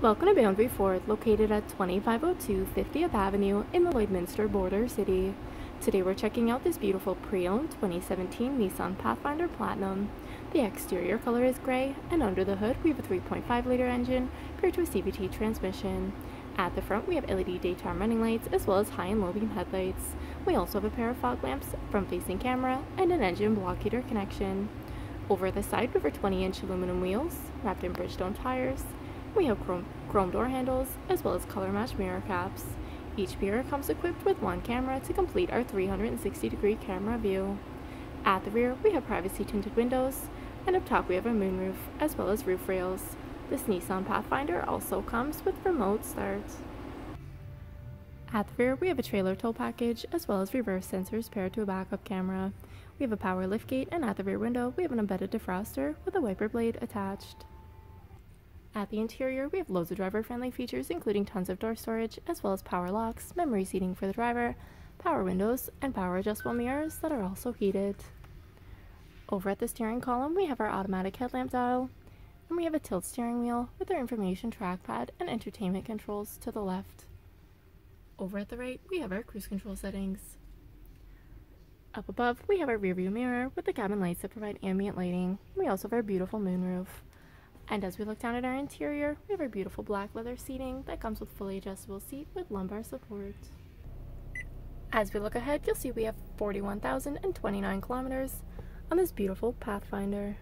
Welcome to Boundary Ford, located at 2502 50th Avenue in the Lloydminster border city. Today we're checking out this beautiful pre-owned 2017 Nissan Pathfinder Platinum. The exterior color is gray, and under the hood we have a 3.5 liter engine paired to a CVT transmission. At the front we have LED daytime running lights as well as high and low beam headlights. We also have a pair of fog lamps, front facing camera, and an engine block heater connection. Over the side we have 20 inch aluminum wheels, wrapped in Bridgestone tires, we have chrome, chrome door handles as well as color match mirror caps. Each mirror comes equipped with one camera to complete our 360 degree camera view. At the rear, we have privacy tinted windows, and up top we have a moonroof as well as roof rails. This Nissan Pathfinder also comes with remote start. At the rear, we have a trailer tow package as well as reverse sensors paired to a backup camera. We have a power liftgate, and at the rear window, we have an embedded defroster with a wiper blade attached. At the interior, we have loads of driver-friendly features including tons of door storage, as well as power locks, memory seating for the driver, power windows, and power adjustable mirrors that are also heated. Over at the steering column, we have our automatic headlamp dial, and we have a tilt steering wheel with our information trackpad and entertainment controls to the left. Over at the right, we have our cruise control settings. Up above, we have our rearview mirror with the cabin lights that provide ambient lighting. We also have our beautiful moonroof. And as we look down at our interior, we have our beautiful black leather seating that comes with fully adjustable seat with lumbar support. As we look ahead, you'll see we have 41,029 kilometers on this beautiful Pathfinder.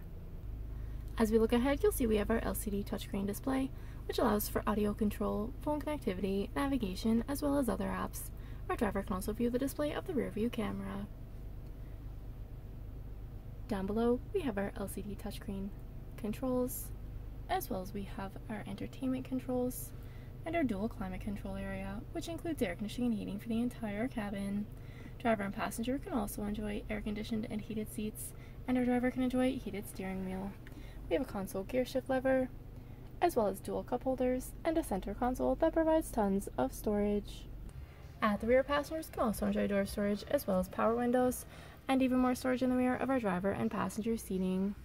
As we look ahead, you'll see we have our LCD touchscreen display, which allows for audio control, phone connectivity, navigation, as well as other apps. Our driver can also view the display of the rear view camera. Down below, we have our LCD touchscreen controls, as well as we have our entertainment controls and our dual climate control area, which includes air conditioning and heating for the entire cabin. Driver and passenger can also enjoy air conditioned and heated seats, and our driver can enjoy heated steering wheel. We have a console gear shift lever, as well as dual cup holders, and a center console that provides tons of storage. At the rear, passengers can also enjoy door storage as well as power windows, and even more storage in the rear of our driver and passenger seating.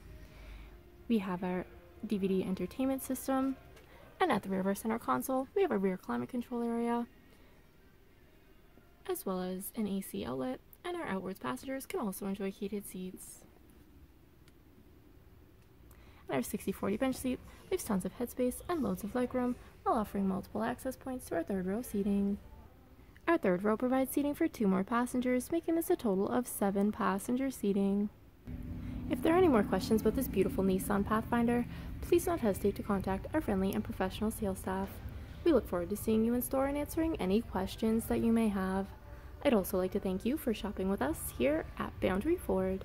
We have our DVD entertainment system. And at the rear of our center console, we have a rear climate control area, as well as an AC outlet, and our outwards passengers can also enjoy heated seats. And our 60-40 bench seat leaves tons of headspace and loads of legroom while offering multiple access points to our third row seating. Our third row provides seating for two more passengers, making this a total of seven passenger seating. If there are any more questions about this beautiful Nissan Pathfinder, please don't hesitate to contact our friendly and professional sales staff. We look forward to seeing you in store and answering any questions that you may have. I'd also like to thank you for shopping with us here at Boundary Ford.